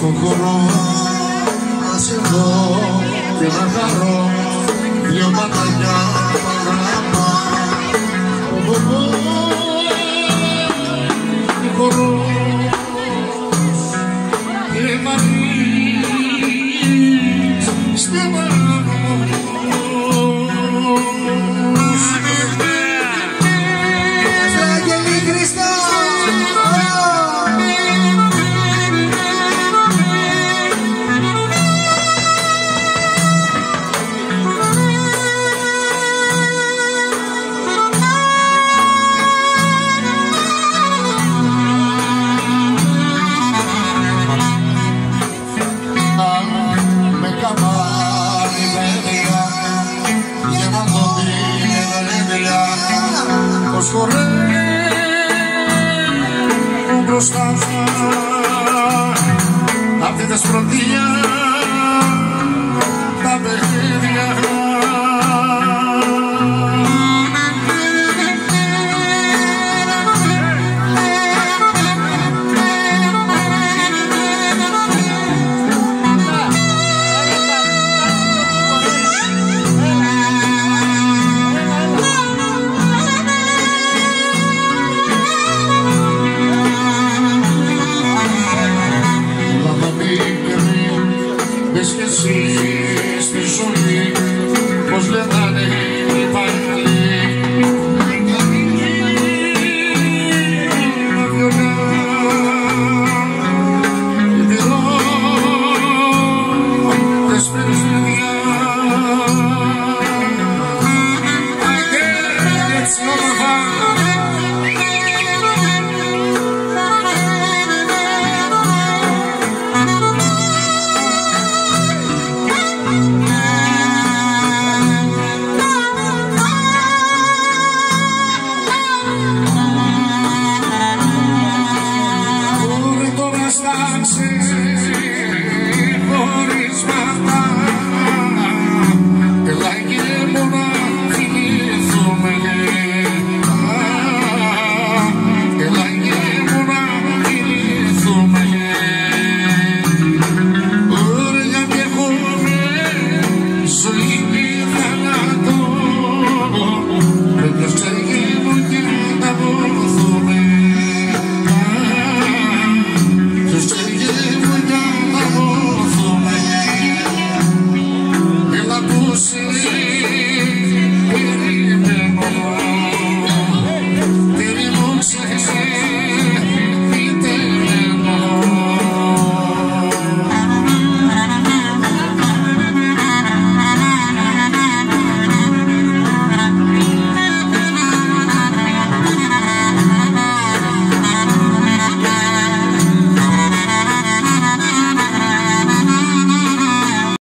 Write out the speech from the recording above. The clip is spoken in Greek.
for Corona. Πως χορεύουν μπροστά απ' τη δεσποτεία Stand safe for his.